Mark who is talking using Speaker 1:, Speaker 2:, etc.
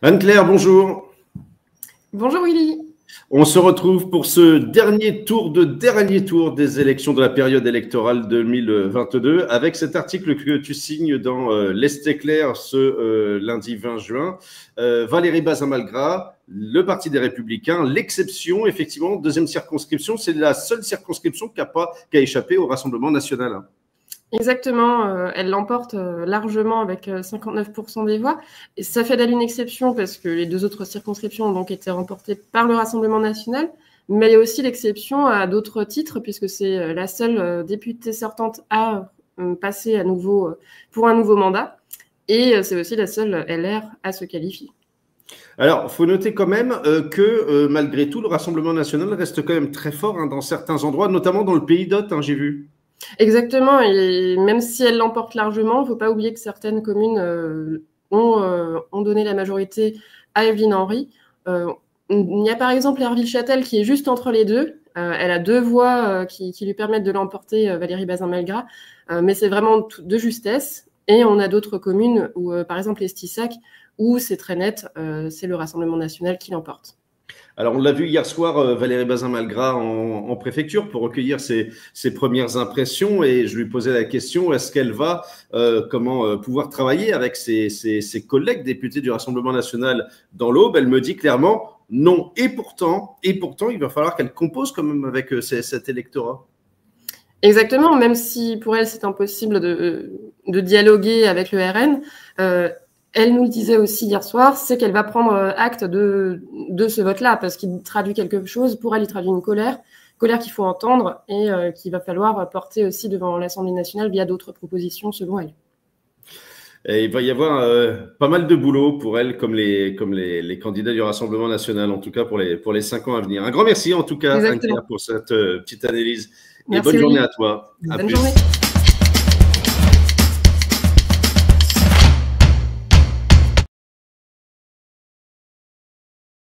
Speaker 1: Anne-Claire, bonjour.
Speaker 2: Bonjour Willy.
Speaker 1: On se retrouve pour ce dernier tour de dernier tour des élections de la période électorale 2022 avec cet article que tu signes dans euh, l'Est éclair ce euh, lundi 20 juin. Euh, Valérie Bazin-Malgras, le Parti des Républicains, l'exception, effectivement, deuxième circonscription, c'est la seule circonscription qui a, pas, qui a échappé au Rassemblement national.
Speaker 2: Exactement, euh, elle l'emporte euh, largement avec 59% euh, des voix. Et ça fait d'elle une exception parce que les deux autres circonscriptions ont donc été remportées par le Rassemblement national. Mais il y a aussi l'exception à d'autres titres puisque c'est la seule députée sortante à passer à nouveau pour un nouveau mandat. Et c'est aussi la seule LR à se qualifier.
Speaker 1: Alors, il faut noter quand même que malgré tout, le Rassemblement national reste quand même très fort hein, dans certains endroits, notamment dans le pays d'Hôte, hein, j'ai vu.
Speaker 2: Exactement, et même si elle l'emporte largement, il ne faut pas oublier que certaines communes euh, euh, ont, donné la majorité à Evelyne Henry. Euh, il y a par exemple Herville-Châtel qui est juste entre les deux. elle a deux voix qui, lui permettent de l'emporter, Valérie Bazin-Malgras, mais c'est vraiment de justesse. Et on a d'autres communes, où, par exemple Estissac, où c'est très net, c'est le Rassemblement national qui l'emporte.
Speaker 1: Alors, on l'a vu hier soir, euh, Valérie Bazin-Malgras en, préfecture pour recueillir ses, premières impressions et je lui posais la question est-ce qu'elle va euh, comment euh, pouvoir travailler avec ses, collègues députés du Rassemblement national dans l'Aube? Elle me dit clairement non. Et pourtant, et pourtant, il va falloir qu'elle compose quand même avec cet électorat.
Speaker 2: Exactement, même si pour elle c'est impossible de, dialoguer avec le RN elle nous le disait aussi hier soir, c'est qu'elle va prendre euh, acte de, de ce vote-là, parce qu'il traduit quelque chose. Pour elle, il traduit une colère, colère qu'il faut entendre et euh, qu'il va falloir porter aussi devant l'Assemblée nationale via d'autres propositions, selon elle.
Speaker 1: Et il va y avoir euh, pas mal de boulot pour elle, comme les, comme les, les, candidats du Rassemblement national, en tout cas pour les, pour les cinq ans à venir. Un grand merci en tout cas, pour cette petite analyse. et bonne journée à toi.
Speaker 2: Bonne journée.